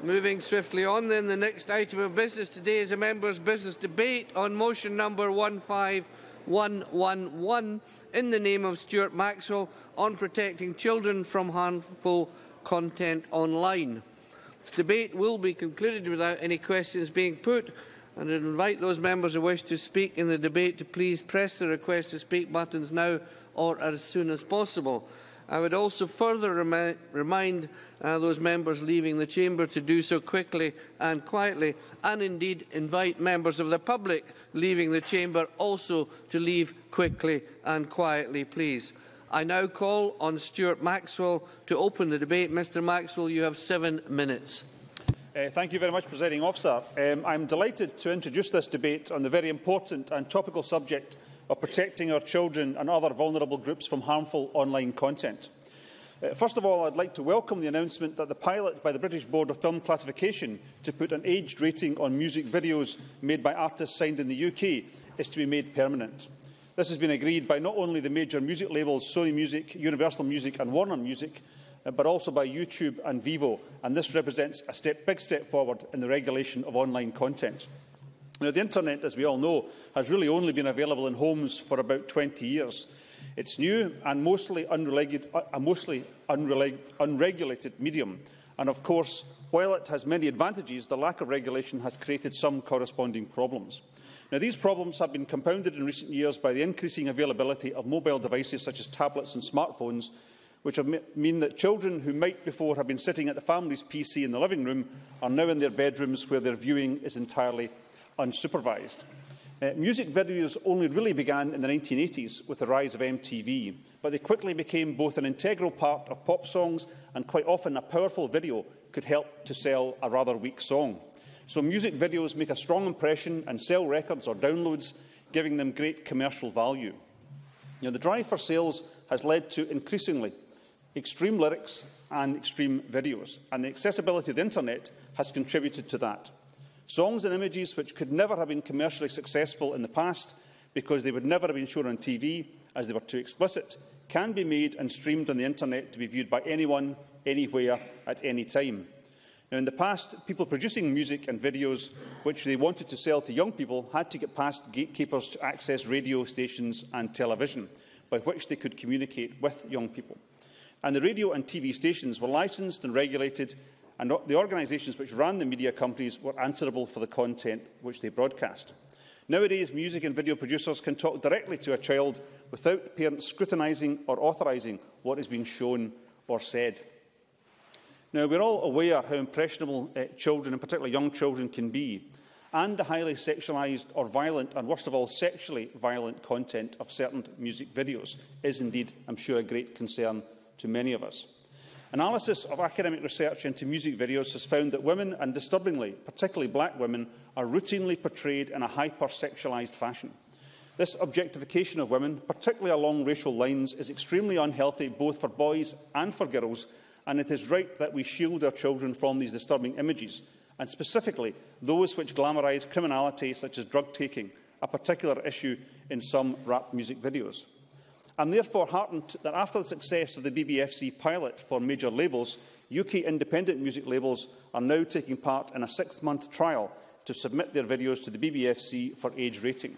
Moving swiftly on, then, the next item of business today is a members' business debate on motion number 15111 in the name of Stewart Maxwell on protecting children from harmful content online. This debate will be concluded without any questions being put, and I invite those members who wish to speak in the debate to please press the request to speak buttons now or as soon as possible. I would also further remi remind uh, those members leaving the chamber to do so quickly and quietly, and indeed invite members of the public leaving the chamber also to leave quickly and quietly, please. I now call on Stewart Maxwell to open the debate. Mr Maxwell, you have seven minutes. Uh, thank you very much, Presiding Officer. Um, I'm delighted to introduce this debate on the very important and topical subject of protecting our children and other vulnerable groups from harmful online content. Uh, first of all, I'd like to welcome the announcement that the pilot by the British Board of Film Classification to put an aged rating on music videos made by artists signed in the UK is to be made permanent. This has been agreed by not only the major music labels Sony Music, Universal Music and Warner Music, uh, but also by YouTube and Vevo, and this represents a step, big step forward in the regulation of online content. Now, the internet, as we all know, has really only been available in homes for about 20 years. It's new and mostly unregulated, uh, a mostly unregulated medium. And of course, while it has many advantages, the lack of regulation has created some corresponding problems. Now, these problems have been compounded in recent years by the increasing availability of mobile devices such as tablets and smartphones, which mean that children who might before have been sitting at the family's PC in the living room are now in their bedrooms where their viewing is entirely unsupervised. Uh, music videos only really began in the 1980s with the rise of MTV, but they quickly became both an integral part of pop songs and quite often a powerful video could help to sell a rather weak song. So music videos make a strong impression and sell records or downloads, giving them great commercial value. Now, the drive for sales has led to increasingly extreme lyrics and extreme videos, and the accessibility of the internet has contributed to that. Songs and images which could never have been commercially successful in the past because they would never have been shown on TV as they were too explicit, can be made and streamed on the internet to be viewed by anyone, anywhere, at any time. Now, in the past, people producing music and videos which they wanted to sell to young people had to get past gatekeepers to access radio stations and television, by which they could communicate with young people. And the radio and TV stations were licensed and regulated and the organisations which ran the media companies were answerable for the content which they broadcast. Nowadays, music and video producers can talk directly to a child without parents scrutinising or authorising what is being shown or said. Now, we're all aware how impressionable uh, children, and particularly young children, can be, and the highly sexualised or violent, and worst of all, sexually violent content of certain music videos is indeed, I'm sure, a great concern to many of us. Analysis of academic research into music videos has found that women, and disturbingly, particularly black women, are routinely portrayed in a hyper-sexualised fashion. This objectification of women, particularly along racial lines, is extremely unhealthy both for boys and for girls, and it is right that we shield our children from these disturbing images, and specifically those which glamorise criminality such as drug taking, a particular issue in some rap music videos. I'm therefore heartened that after the success of the BBFC pilot for major labels, UK independent music labels are now taking part in a six-month trial to submit their videos to the BBFC for age rating.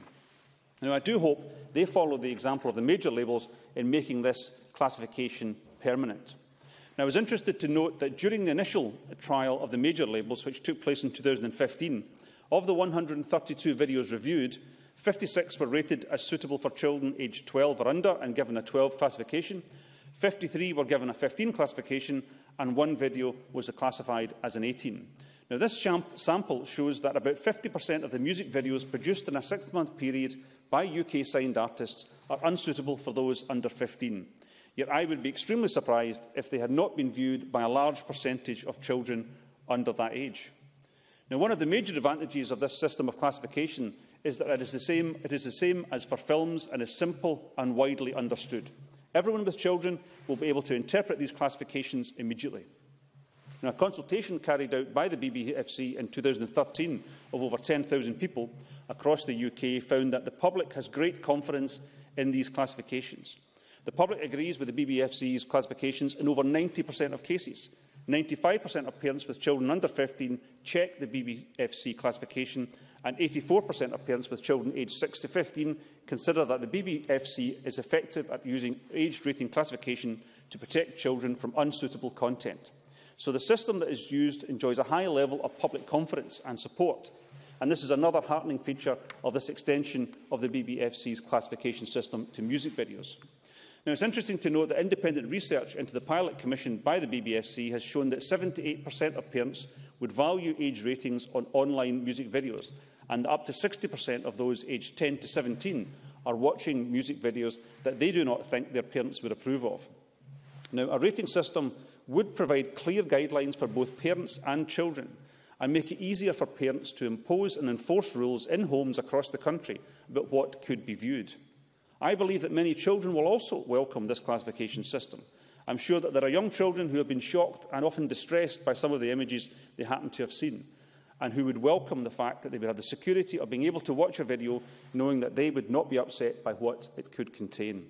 Now, I do hope they follow the example of the major labels in making this classification permanent. Now, I was interested to note that during the initial trial of the major labels, which took place in 2015, of the 132 videos reviewed, 56 were rated as suitable for children aged 12 or under and given a 12 classification. 53 were given a 15 classification and one video was classified as an 18. Now, this sample shows that about 50% of the music videos produced in a six-month period by UK-signed artists are unsuitable for those under 15. Yet I would be extremely surprised if they had not been viewed by a large percentage of children under that age. Now, one of the major advantages of this system of classification is that it is, the same, it is the same as for films and is simple and widely understood. Everyone with children will be able to interpret these classifications immediately. Now, a consultation carried out by the BBFC in 2013 of over 10,000 people across the UK found that the public has great confidence in these classifications. The public agrees with the BBFC's classifications in over 90% of cases. 95% of parents with children under 15 check the BBFC classification and 84% of parents with children aged 6 to 15 consider that the BBFC is effective at using age rating classification to protect children from unsuitable content. So the system that is used enjoys a high level of public confidence and support. And this is another heartening feature of this extension of the BBFC's classification system to music videos. Now, it's interesting to note that independent research into the pilot commissioned by the BBFC has shown that 78% of parents would value age ratings on online music videos, and up to 60% of those aged 10 to 17 are watching music videos that they do not think their parents would approve of. Now, a rating system would provide clear guidelines for both parents and children and make it easier for parents to impose and enforce rules in homes across the country about what could be viewed. I believe that many children will also welcome this classification system. I'm sure that there are young children who have been shocked and often distressed by some of the images they happen to have seen, and who would welcome the fact that they would have the security of being able to watch a video knowing that they would not be upset by what it could contain.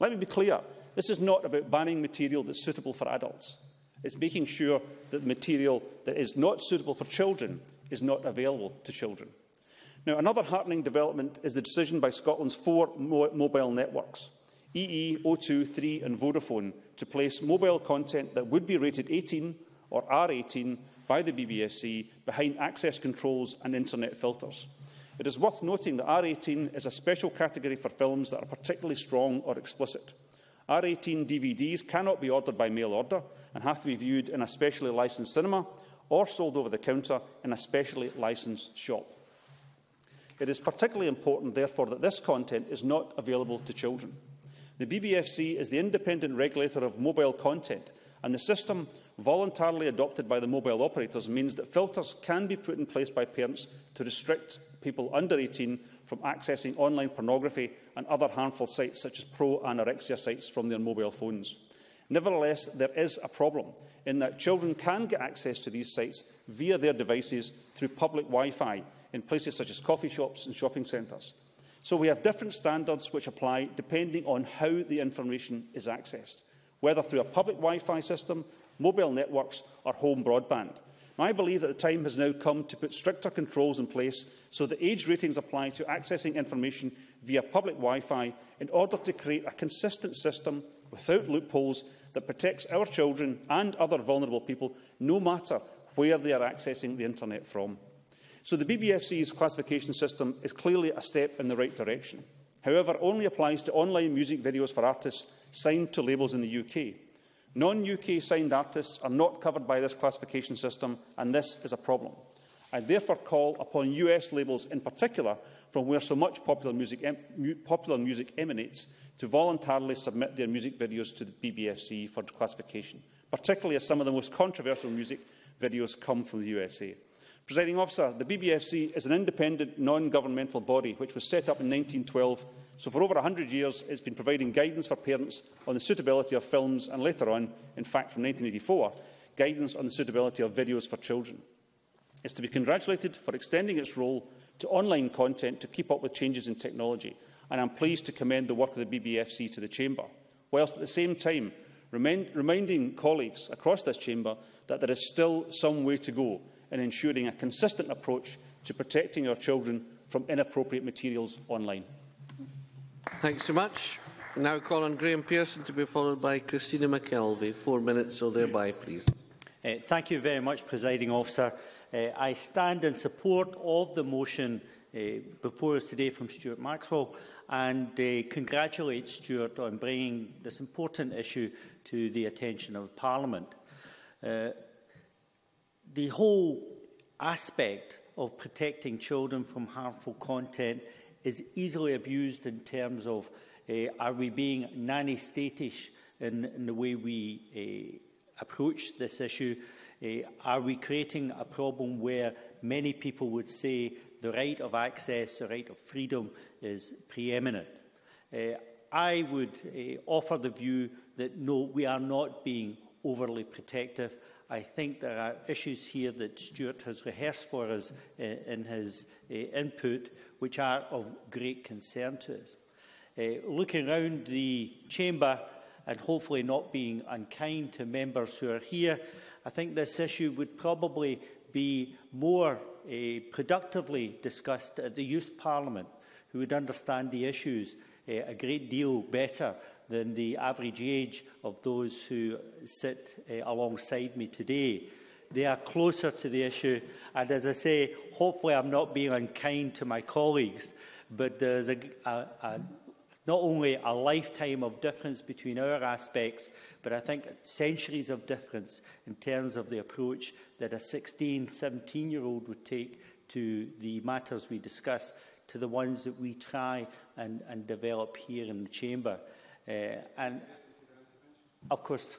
Let me be clear, this is not about banning material that's suitable for adults. It's making sure that material that is not suitable for children is not available to children. Now, another heartening development is the decision by Scotland's four mo mobile networks, EE, O2, 3 and Vodafone, to place mobile content that would be rated 18 or R18 by the BBFC behind access controls and internet filters. It is worth noting that R18 is a special category for films that are particularly strong or explicit. R18 DVDs cannot be ordered by mail order and have to be viewed in a specially licensed cinema or sold over the counter in a specially licensed shop. It is particularly important, therefore, that this content is not available to children. The BBFC is the independent regulator of mobile content, and the system voluntarily adopted by the mobile operators means that filters can be put in place by parents to restrict people under 18 from accessing online pornography and other harmful sites such as pro-anorexia sites from their mobile phones. Nevertheless, there is a problem in that children can get access to these sites via their devices through public Wi-Fi in places such as coffee shops and shopping centres. So we have different standards which apply depending on how the information is accessed, whether through a public Wi-Fi system, mobile networks or home broadband. I believe that the time has now come to put stricter controls in place so that age ratings apply to accessing information via public Wi-Fi in order to create a consistent system without loopholes that protects our children and other vulnerable people no matter where they are accessing the internet from. So the BBFC's classification system is clearly a step in the right direction. However, only applies to online music videos for artists signed to labels in the UK. Non-UK signed artists are not covered by this classification system, and this is a problem. I therefore call upon US labels in particular, from where so much popular music, popular music emanates, to voluntarily submit their music videos to the BBFC for classification, particularly as some of the most controversial music videos come from the USA. Presiding officer, the BBFC is an independent, non-governmental body which was set up in 1912. So for over 100 years, it's been providing guidance for parents on the suitability of films and later on, in fact from 1984, guidance on the suitability of videos for children. It's to be congratulated for extending its role to online content to keep up with changes in technology, and I'm pleased to commend the work of the BBFC to the Chamber, whilst at the same time remind, reminding colleagues across this Chamber that there is still some way to go in ensuring a consistent approach to protecting our children from inappropriate materials online. Thanks so much. Now call on Graeme Pearson to be followed by Christina McKelvie. Four minutes or thereby, please. Uh, thank you very much, Presiding Officer. Uh, I stand in support of the motion uh, before us today from Stewart Maxwell and uh, congratulate Stewart on bringing this important issue to the attention of Parliament. Uh, the whole aspect of protecting children from harmful content is easily abused in terms of uh, are we being nanny statish in, in the way we uh, approach this issue? Uh, are we creating a problem where many people would say the right of access, the right of freedom is preeminent? I would offer the view that no, we are not being overly protective. I think there are issues here that Stuart has rehearsed for us uh, in his uh, input, which are of great concern to us. Uh, looking around the chamber and hopefully not being unkind to members who are here, I think this issue would probably be more uh, productively discussed at the Youth Parliament, who would understand the issues uh, a great deal better than the average age of those who sit uh, alongside me today. They are closer to the issue, and as I say, hopefully I'm not being unkind to my colleagues, but there's a, a, a not only a lifetime of difference between our aspects, but I think centuries of difference in terms of the approach that a 16, 17-year-old would take to the matters we discuss, to the ones that we try and, and develop here in the Chamber. Uh, and of course,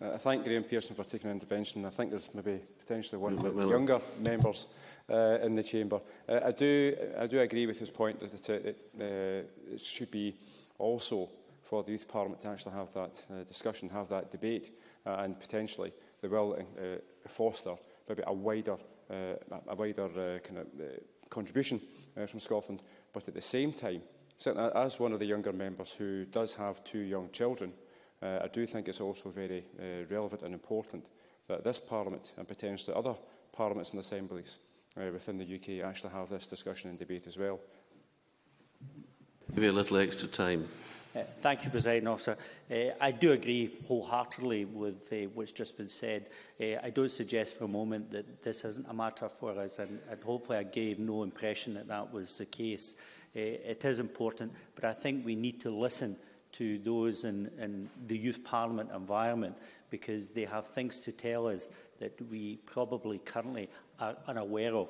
uh, I thank Graham Pearson for taking an intervention. I think there's maybe potentially one of the younger members uh, in the chamber. Uh, I do I do agree with his point that it, uh, it should be also for the Youth Parliament to actually have that uh, discussion, have that debate, uh, and potentially they will uh, foster maybe a wider uh, a wider uh, kind of uh, contribution uh, from Scotland. But at the same time, certainly as one of the younger members who does have two young children, uh, I do think it's also very uh, relevant and important that this Parliament and potentially other parliaments and assemblies uh, within the UK actually have this discussion and debate as well. Give you a little extra time. Uh, thank you, President Officer. Uh, I do agree wholeheartedly with uh, what's just been said. Uh, I don't suggest for a moment that this isn't a matter for us, and, and hopefully I gave no impression that that was the case. Uh, it is important, but I think we need to listen to those in, in the youth parliament environment because they have things to tell us that we probably currently are unaware of,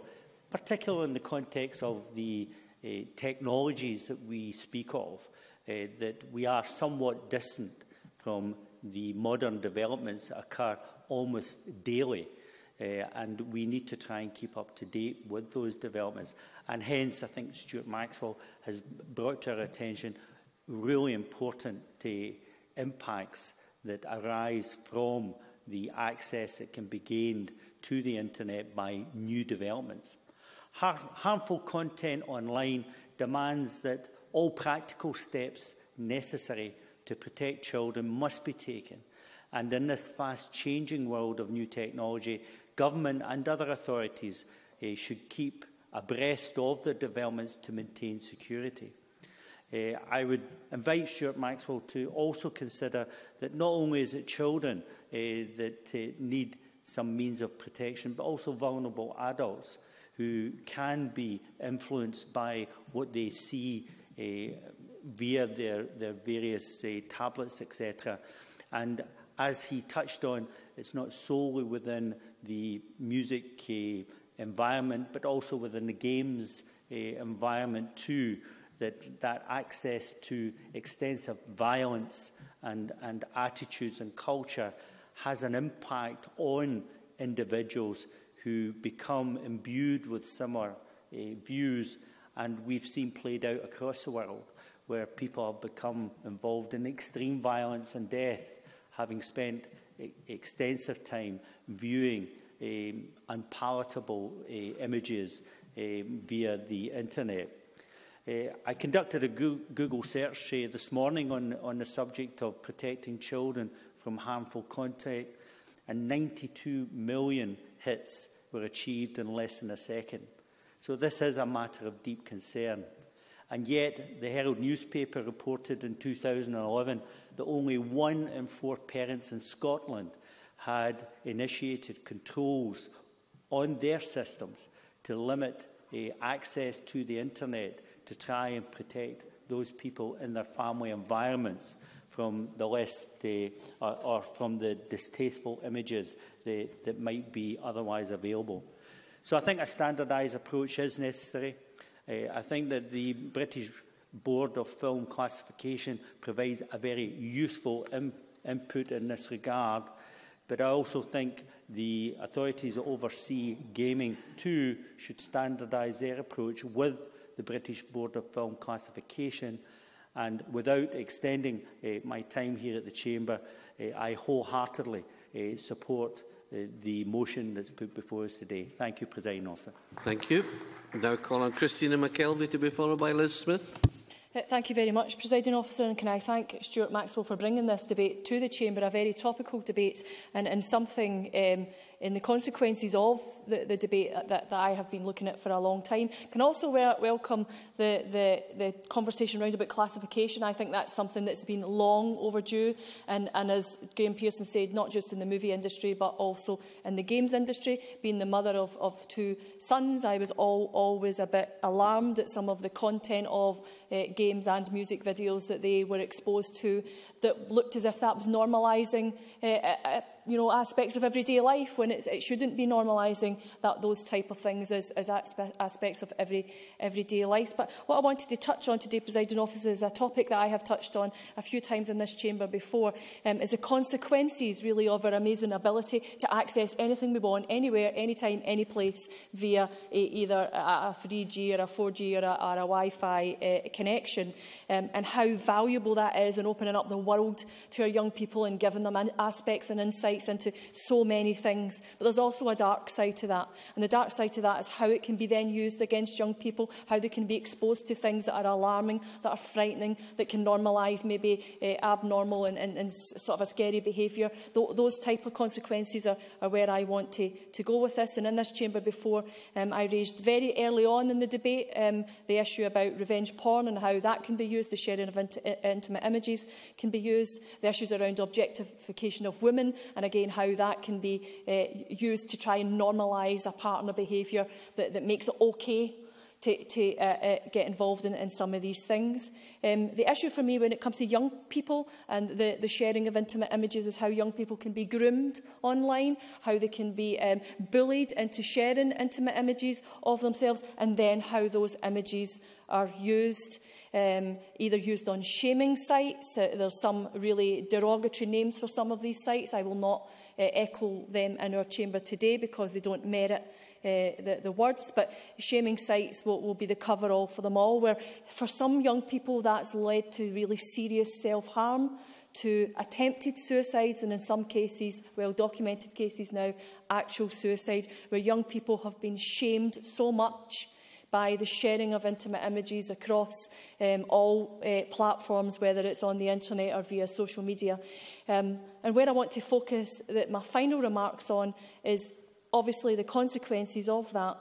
particularly in the context of the uh, technologies that we speak of, uh, that we are somewhat distant from the modern developments that occur almost daily. Uh, and we need to try and keep up to date with those developments. And hence, I think Stuart Maxwell has brought to our attention really important uh, impacts that arise from the access that can be gained to the internet by new developments. Har harmful content online demands that all practical steps necessary to protect children must be taken. And in this fast-changing world of new technology, government and other authorities eh, should keep abreast of the developments to maintain security. Uh, I would invite Stewart Maxwell to also consider that not only is it children uh, that uh, need some means of protection, but also vulnerable adults who can be influenced by what they see uh, via their, their various uh, tablets, etc. And as he touched on, it's not solely within the music uh, environment, but also within the games uh, environment too, that, that access to extensive violence and, and attitudes and culture has an impact on individuals who become imbued with similar uh, views. And we've seen played out across the world where people have become involved in extreme violence and death having spent e extensive time viewing um, unpalatable uh, images um, via the internet. Uh, I conducted a Google search uh, this morning on, on the subject of protecting children from harmful content, and 92 million hits were achieved in less than a second. So this is a matter of deep concern. And yet, the Herald newspaper reported in 2011 that only one in four parents in Scotland had initiated controls on their systems to limit uh, access to the internet to try and protect those people in their family environments from the less uh, or, or from the distasteful images that, that might be otherwise available. So I think a standardised approach is necessary. Uh, I think that the British Board of Film Classification provides a very useful in input in this regard, But I also think the authorities that oversee gaming too should standardise their approach with the British Board of Film Classification. And without extending uh, my time here at the Chamber, uh, I wholeheartedly uh, support uh, the motion that's put before us today. Thank you, President Officer. Thank you. Now call on Christina McKelvey to be followed by Liz Smith. Uh, thank you very much, Presiding Officer, and can I thank Stuart Maxwell for bringing this debate to the Chamber, a very topical debate and, and something um, in the consequences of the, the debate that, that I have been looking at for a long time. Can also welcome the, the, the conversation around about classification. I think that's something that's been long overdue. And, and as Graham Pearson said, not just in the movie industry, but also in the games industry. Being the mother of, of two sons, I was all, always a bit alarmed at some of the content of uh, games and music videos that they were exposed to that looked as if that was normalising uh, uh, you know, aspects of everyday life when it shouldn't be normalising that those type of things as, as aspe aspects of every everyday life. But what I wanted to touch on today, presiding officer, is a topic that I have touched on a few times in this chamber before, um, is the consequences really of our amazing ability to access anything we want, anywhere, anytime, any place via a, either a, a 3G or a 4G or a, a Wi-Fi uh, connection, um, and how valuable that is in opening up the world to our young people and giving them aspects and insights into so many things. But there's also a dark side to that. And the dark side to that is how it can be then used against young people, how they can be exposed to things that are alarming, that are frightening, that can normalise maybe uh, abnormal and, and, and sort of a scary behaviour. Th those type of consequences are, are where I want to, to go with this. And in this chamber before, um, I raised very early on in the debate um, the issue about revenge porn and how that can be used, the sharing of int intimate images can be used, the issues around objectification of women and again how that can be uh, used to try and normalise a partner behaviour that, that makes it okay to, to uh, uh, get involved in, in some of these things. Um, the issue for me when it comes to young people and the, the sharing of intimate images is how young people can be groomed online, how they can be um, bullied into sharing intimate images of themselves, and then how those images are used um, either used on shaming sites. Uh, there's some really derogatory names for some of these sites. I will not uh, echo them in our chamber today because they don't merit uh, the, the words, but shaming sites will, will be the cover-all for them all, where for some young people that's led to really serious self-harm, to attempted suicides and in some cases, well-documented cases now, actual suicide, where young people have been shamed so much by the sharing of intimate images across um, all uh, platforms, whether it's on the internet or via social media. Um, and where I want to focus that my final remarks on is obviously the consequences of that,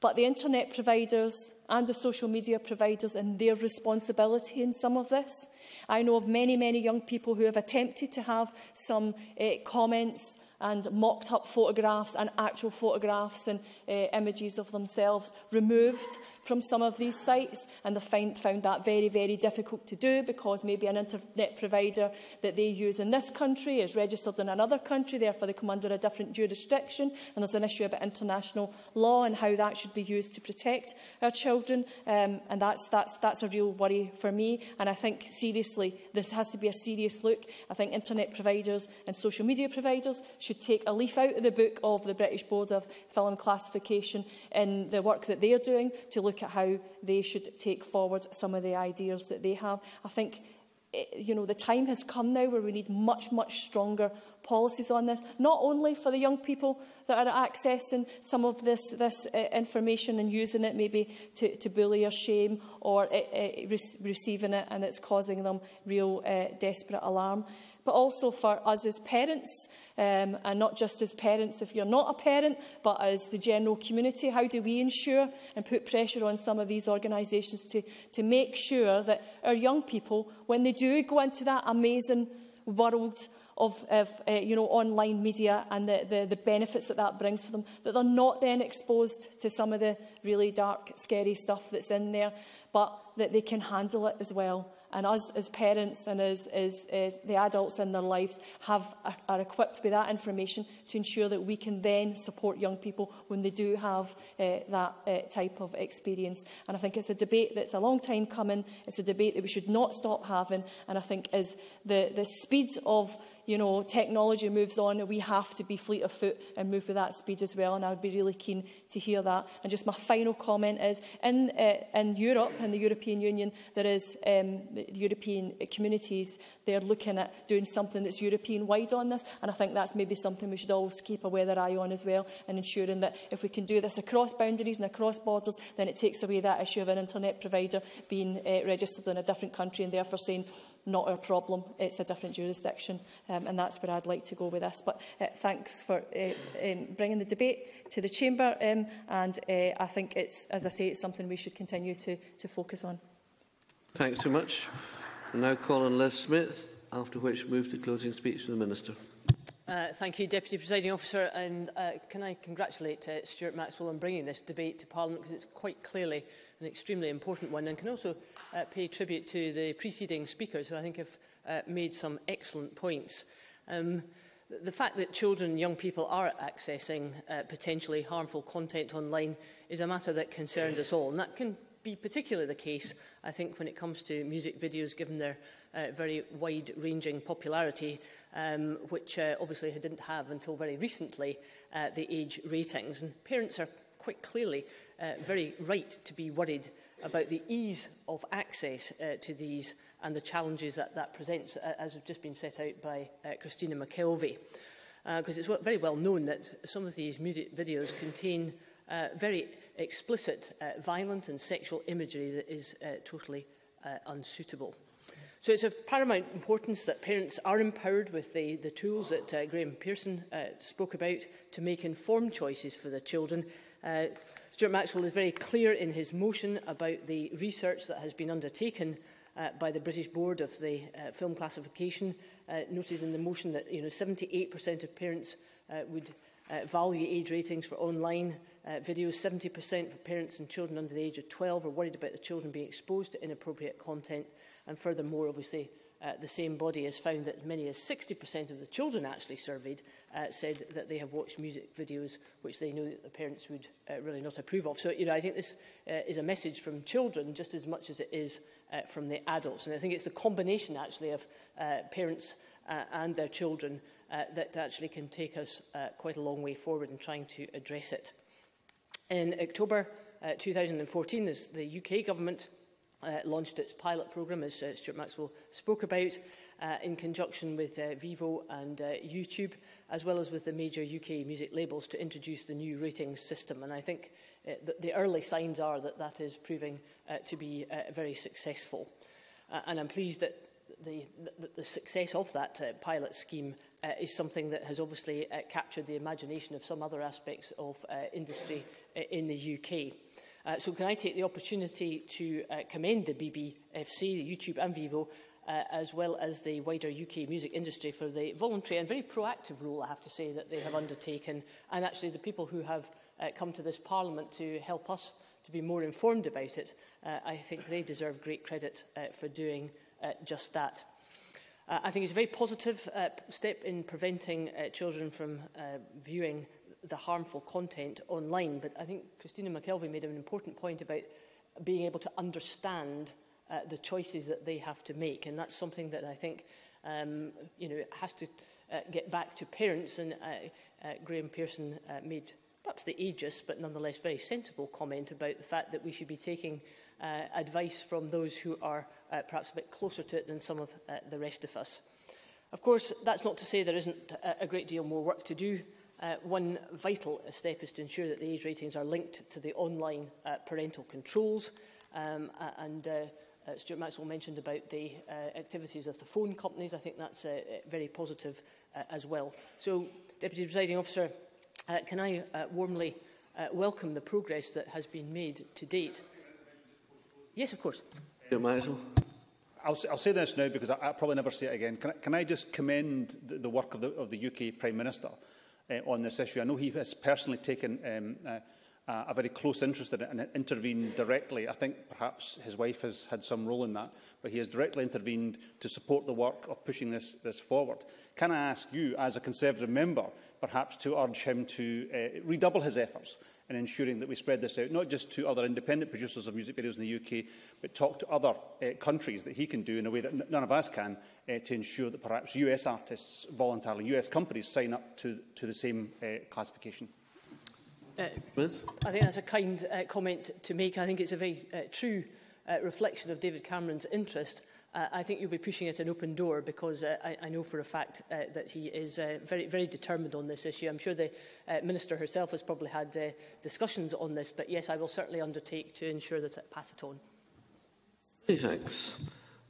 but the internet providers and the social media providers and their responsibility in some of this. I know of many, many young people who have attempted to have some uh, comments and mocked up photographs and actual photographs and uh, images of themselves removed from some of these sites. And they find, found that very, very difficult to do because maybe an internet provider that they use in this country is registered in another country, therefore they come under a different jurisdiction. And there's an issue about international law and how that should be used to protect our children. Um, and that's, that's, that's a real worry for me. And I think seriously this has to be a serious look. I think internet providers and social media providers should take a leaf out of the book of the British Board of Film Classification in the work that they're doing to look at how they should take forward some of the ideas that they have. I think eh, you know, the time has come now where we need much, much stronger policies on this, not only for the young people that are accessing some of this, this uh, information and using it maybe to, to bully or shame or uh, uh, re receiving it and it's causing them real uh, desperate alarm, but also for us as parents um, and not just as parents if you're not a parent, but as the general community. How do we ensure and put pressure on some of these organisations to, to make sure that our young people, when they do go into that amazing world of, of uh, you know, online media and the, the, the benefits that that brings for them, that they're not then exposed to some of the really dark, scary stuff that's in there, but that they can handle it as well and us as parents and as, as, as the adults in their lives have, are equipped with that information to ensure that we can then support young people when they do have uh, that uh, type of experience. And I think it's a debate that's a long time coming. It's a debate that we should not stop having. And I think as the, the speed of you know, technology moves on, we have to be fleet of foot and move with that speed as well. And I would be really keen to hear that. And just my final comment is, in, uh, in Europe, within the European Union, there is um, the European communities, they're looking at doing something that's European-wide on this, and I think that's maybe something we should always keep a weather eye on as well, and ensuring that if we can do this across boundaries and across borders, then it takes away that issue of an internet provider being uh, registered in a different country and therefore saying, not our problem. It's a different jurisdiction, um, and that's where I'd like to go with this. But uh, thanks for uh, um, bringing the debate to the Chamber, um, and uh, I think it's, as I say, it's something we should continue to, to focus on. Thanks so much. And now on Liz Smith, after which move to closing speech from the Minister. Uh, thank you, Deputy Presiding Officer, and uh, can I congratulate uh, Stuart Maxwell on bringing this debate to Parliament because it's quite clearly an extremely important one, and can also uh, pay tribute to the preceding speakers, who I think have uh, made some excellent points. Um, the fact that children and young people are accessing uh, potentially harmful content online is a matter that concerns us all, and that can be particularly the case, I think, when it comes to music videos, given their uh, very wide-ranging popularity, um, which uh, obviously didn't have until very recently uh, the age ratings. And parents are quite clearly uh, very right to be worried about the ease of access uh, to these and the challenges that that presents, uh, as have just been set out by uh, Christina McKelvey. Because uh, it's very well known that some of these music videos contain uh, very explicit, uh, violent and sexual imagery that is uh, totally uh, unsuitable. So it's of paramount importance that parents are empowered with the, the tools that uh, Graham Pearson uh, spoke about to make informed choices for their children Uh, Stuart Maxwell is very clear in his motion about the research that has been undertaken uh, by the British Board of the uh, Film Classification. Uh, noted in the motion that you know 78% of parents uh, would uh, value age ratings for online uh, videos. 70% for parents and children under the age of 12 are worried about the children being exposed to inappropriate content. And furthermore, obviously, uh, the same body has found that as many as 60% of the children actually surveyed uh, said that they have watched music videos which they know that the parents would uh, really not approve of. So, you know, I think this uh, is a message from children just as much as it is uh, from the adults. And I think it's the combination actually of uh, parents uh, and their children uh, that actually can take us uh, quite a long way forward in trying to address it. In October uh, 2014, the UK government uh, launched its pilot programme, as uh, Stuart Maxwell spoke about, uh, in conjunction with uh, Vivo and uh, YouTube, as well as with the major UK music labels to introduce the new ratings system. And I think uh, th the early signs are that that is proving uh, to be uh, very successful. Uh, and I'm pleased that the, the, the success of that uh, pilot scheme uh, is something that has obviously uh, captured the imagination of some other aspects of uh, industry uh, in the UK. Uh, so can I take the opportunity to uh, commend the BBFC, the YouTube and Vivo, uh, as well as the wider UK music industry for the voluntary and very proactive role, I have to say, that they have undertaken, and actually the people who have uh, come to this Parliament to help us to be more informed about it. Uh, I think they deserve great credit uh, for doing uh, just that. Uh, I think it's a very positive uh, step in preventing uh, children from uh, viewing the harmful content online. But I think Christina McKelvey made an important point about being able to understand uh, the choices that they have to make. And that's something that I think um, you know, has to uh, get back to parents. And uh, uh, Graham Pearson uh, made perhaps the aegis, but nonetheless very sensible comment about the fact that we should be taking uh, advice from those who are uh, perhaps a bit closer to it than some of uh, the rest of us. Of course, that's not to say there isn't a, a great deal more work to do Uh, one vital step is to ensure that the age ratings are linked to the online uh, parental controls. Um, and uh, uh, Stewart Maxwell mentioned about the uh, activities of the phone companies. I think that's uh, very positive uh, as well. So, Deputy Presiding Officer, uh, can I uh, warmly uh, welcome the progress that has been made to date? Yes, of course. Stewart Maxwell. I'll, I'll say this now because I, I'll probably never say it again. Can I, can I just commend the, the work of the, of the UK Prime Minister uh, on this issue. I know he has personally taken um, uh, uh, a very close interest in it and intervened directly. I think perhaps his wife has had some role in that, but he has directly intervened to support the work of pushing this, this forward. Can I ask you, as a Conservative member, perhaps to urge him to uh, redouble his efforts and ensuring that we spread this out, not just to other independent producers of music videos in the UK, but talk to other uh, countries that he can do in a way that none of us can uh, to ensure that perhaps US artists voluntarily, US companies sign up to, to the same uh, classification? Uh, I think that's a kind uh, comment to make. I think it's a very uh, true uh, reflection of David Cameron's interest uh, I think you'll be pushing at an open door because uh, I, I know for a fact uh, that he is uh, very, very determined on this issue. I'm sure the uh, Minister herself has probably had uh, discussions on this, but yes, I will certainly undertake to ensure that I pass it on. Thanks.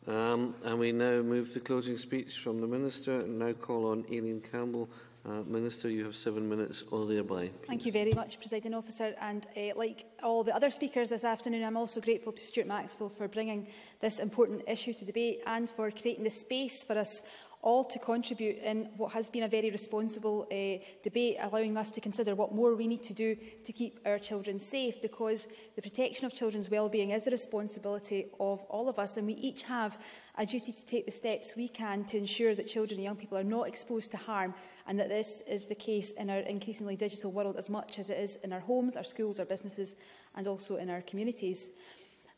Um, and we now move to closing speech from the Minister and now call on Aileen Campbell Uh, Minister, you have seven minutes or thereby. Please. Thank you very much, Presiding Officer. And uh, like all the other speakers this afternoon, I'm also grateful to Stuart Maxwell for bringing this important issue to debate and for creating the space for us all to contribute in what has been a very responsible uh, debate, allowing us to consider what more we need to do to keep our children safe, because the protection of children's well-being is the responsibility of all of us, and we each have a duty to take the steps we can to ensure that children and young people are not exposed to harm and that this is the case in our increasingly digital world as much as it is in our homes, our schools, our businesses and also in our communities.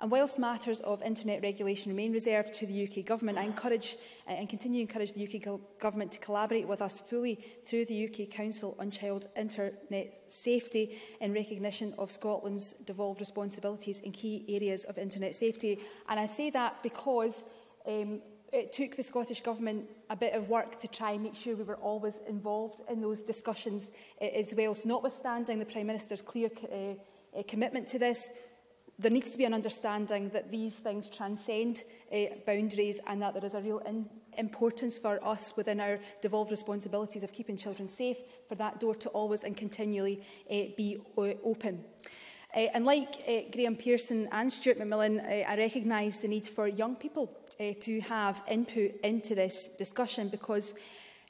And whilst matters of internet regulation remain reserved to the UK Government, I encourage uh, and continue to encourage the UK go Government to collaborate with us fully through the UK Council on Child Internet Safety in recognition of Scotland's devolved responsibilities in key areas of internet safety. And I say that because um, it took the Scottish Government a bit of work to try and make sure we were always involved in those discussions uh, as well. So notwithstanding the Prime Minister's clear uh, uh, commitment to this, there needs to be an understanding that these things transcend uh, boundaries and that there is a real in importance for us within our devolved responsibilities of keeping children safe for that door to always and continually uh, be open. Uh, and like uh, Graham Pearson and Stuart McMillan, uh, I recognise the need for young people uh, to have input into this discussion because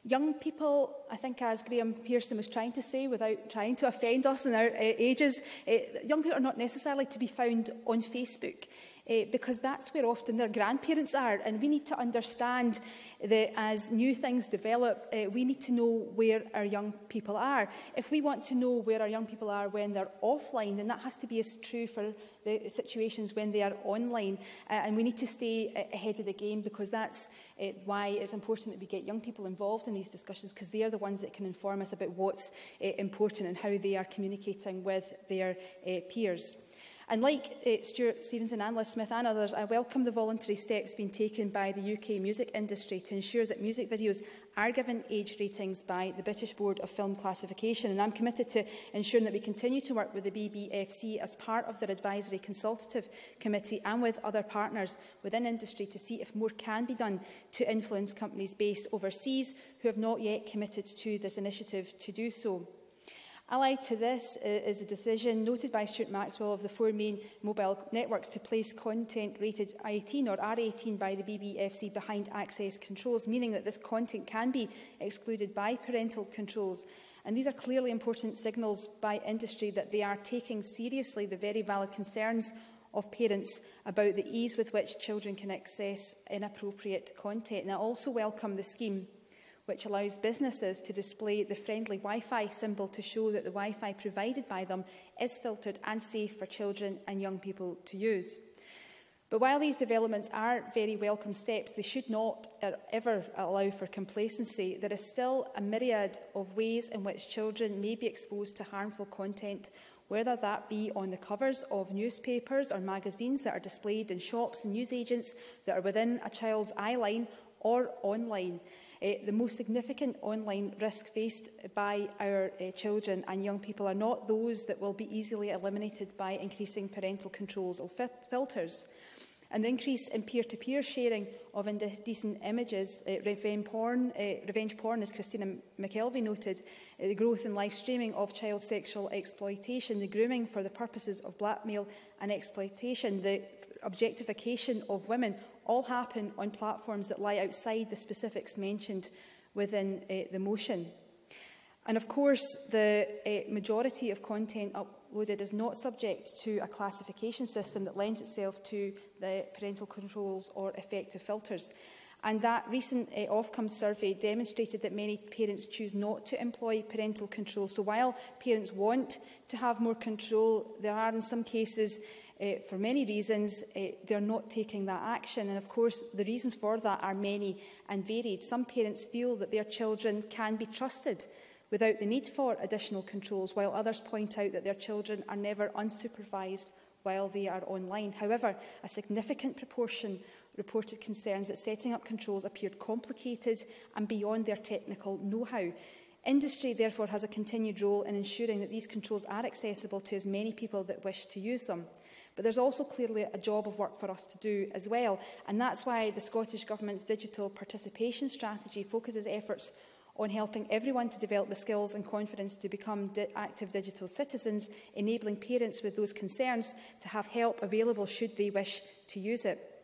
young people, I think as Graham Pearson was trying to say, without trying to offend us in our uh, ages, uh, young people are not necessarily to be found on Facebook uh, because that's where often their grandparents are. And we need to understand that as new things develop, uh, we need to know where our young people are. If we want to know where our young people are when they're offline, then that has to be as true for the situations when they are online. Uh, and we need to stay uh, ahead of the game because that's uh, why it's important that we get young people involved in these discussions because they are the ones that can inform us about what's uh, important and how they are communicating with their uh, peers. And like uh, Stuart Stevenson and Liz Smith and others, I welcome the voluntary steps being taken by the UK music industry to ensure that music videos are given age ratings by the British Board of Film Classification. And I'm committed to ensuring that we continue to work with the BBFC as part of their advisory consultative committee and with other partners within industry to see if more can be done to influence companies based overseas who have not yet committed to this initiative to do so. Allied to this uh, is the decision noted by Stuart Maxwell of the four main mobile networks to place content rated 18 or R18 by the BBFC behind access controls, meaning that this content can be excluded by parental controls. And these are clearly important signals by industry that they are taking seriously the very valid concerns of parents about the ease with which children can access inappropriate content. And I also welcome the scheme which allows businesses to display the friendly Wi-Fi symbol to show that the Wi-Fi provided by them is filtered and safe for children and young people to use. But while these developments are very welcome steps, they should not er, ever allow for complacency. There is still a myriad of ways in which children may be exposed to harmful content, whether that be on the covers of newspapers or magazines that are displayed in shops and newsagents that are within a child's eye line or online. Uh, the most significant online risk faced by our uh, children and young people are not those that will be easily eliminated by increasing parental controls or filters. And the increase in peer-to-peer -peer sharing of indecent images, uh, revenge, porn, uh, revenge porn, as Christina McKelvey noted, uh, the growth in live streaming of child sexual exploitation, the grooming for the purposes of blackmail and exploitation, the objectification of women all happen on platforms that lie outside the specifics mentioned within uh, the motion. And of course, the uh, majority of content uploaded is not subject to a classification system that lends itself to the parental controls or effective filters. And that recent eh, uh, Ofcom survey demonstrated that many parents choose not to employ parental control. So while parents want to have more control, there are in some cases uh, for many reasons, eh, uh, they're not taking that action. And of course, the reasons for that are many and varied. Some parents feel that their children can be trusted without the need for additional controls, while others point out that their children are never unsupervised while they are online. However, a significant proportion reported concerns that setting up controls appeared complicated and beyond their technical know-how. Industry, therefore, has a continued role in ensuring that these controls are accessible to as many people that wish to use them. But there's also clearly a job of work for us to do as well. And that's why the Scottish Government's digital participation strategy focuses efforts on helping everyone to develop the skills and confidence to become di active digital citizens, enabling parents with those concerns to have help available should they wish to use it.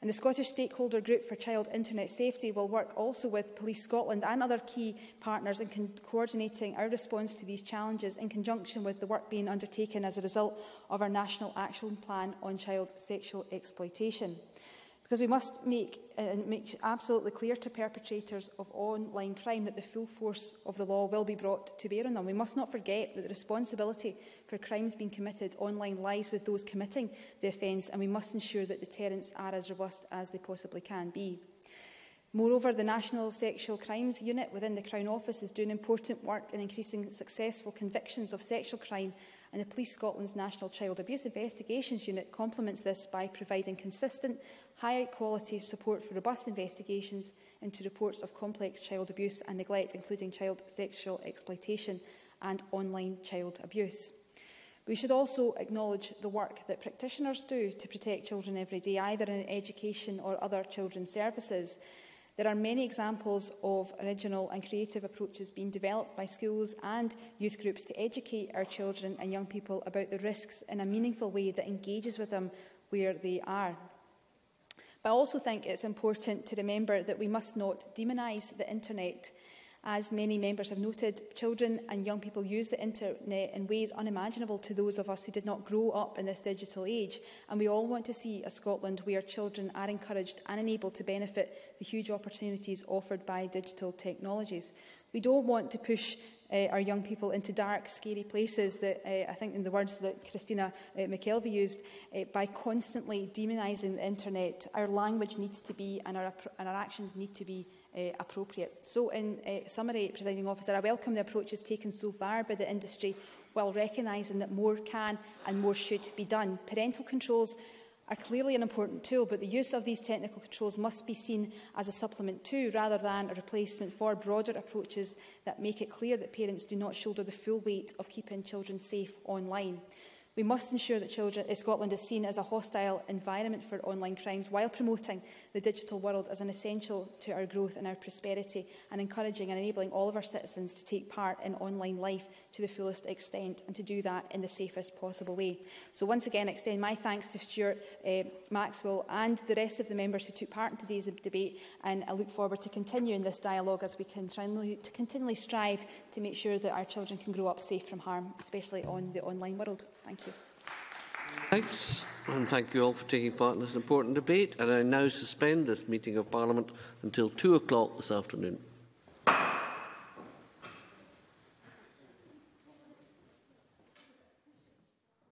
And the Scottish Stakeholder Group for Child Internet Safety will work also with Police Scotland and other key partners in coordinating our response to these challenges in conjunction with the work being undertaken as a result of our National Action Plan on Child Sexual Exploitation. Because we must make uh, and uh, make absolutely clear to perpetrators of online crime that the full force of the law will be brought to bear on them. We must not forget that the responsibility for crimes being committed online lies with those committing the offence, and we must ensure that deterrents are as robust as they possibly can be. Moreover, the National Sexual Crimes Unit within the Crown Office is doing important work in increasing successful convictions of sexual crime and the Police Scotland's National Child Abuse Investigations Unit complements this by providing consistent high quality support for robust investigations into reports of complex child abuse and neglect, including child sexual exploitation and online child abuse. We should also acknowledge the work that practitioners do to protect children every day, either in education or other children's services. There are many examples of original and creative approaches being developed by schools and youth groups to educate our children and young people about the risks in a meaningful way that engages with them where they are. But I also think it's important to remember that we must not demonise the internet. As many members have noted, children and young people use the internet in ways unimaginable to those of us who did not grow up in this digital age. And we all want to see a Scotland where children are encouraged and enabled to benefit the huge opportunities offered by digital technologies. We don't want to push uh, our young people into dark, scary places that uh, I think in the words that Christina uh, McKelvey used, uh, by constantly demonising the internet, our language needs to be and our, and our actions need to be uh, appropriate. So in uh, summary, Presiding Officer, I welcome the approaches taken so far by the industry while recognising that more can and more should be done. Parental controls are clearly an important tool, but the use of these technical controls must be seen as a supplement to, rather than a replacement for, broader approaches that make it clear that parents do not shoulder the full weight of keeping children safe online. We must ensure that children, eh, Scotland is seen as a hostile environment for online crimes while promoting the digital world as an essential to our growth and our prosperity and encouraging and enabling all of our citizens to take part in online life to the fullest extent and to do that in the safest possible way. So once again, extend my thanks to Stuart eh, Maxwell and the rest of the members who took part in today's debate and I look forward to continuing this dialogue as we continue to continually strive to make sure that our children can grow up safe from harm, especially on the online world. Thank you. Thanks, and thank you all for taking part in this important debate. And I now suspend this meeting of Parliament until two o'clock this afternoon.